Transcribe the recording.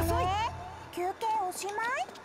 遅い。休憩おしまい？